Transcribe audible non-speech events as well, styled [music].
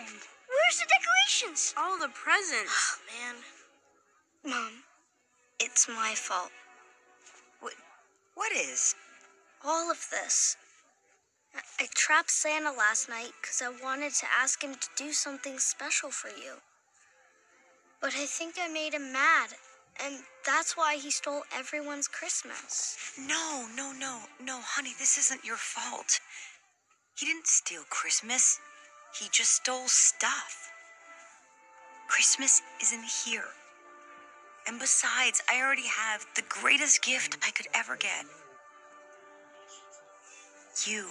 means? All the presents. Oh, [gasps] man. Mom, it's my fault. What, what is? All of this. I, I trapped Santa last night because I wanted to ask him to do something special for you. But I think I made him mad, and that's why he stole everyone's Christmas. No, no, no, no, honey, this isn't your fault. He didn't steal Christmas. He just stole stuff. Christmas isn't here. And besides, I already have the greatest gift I could ever get. You.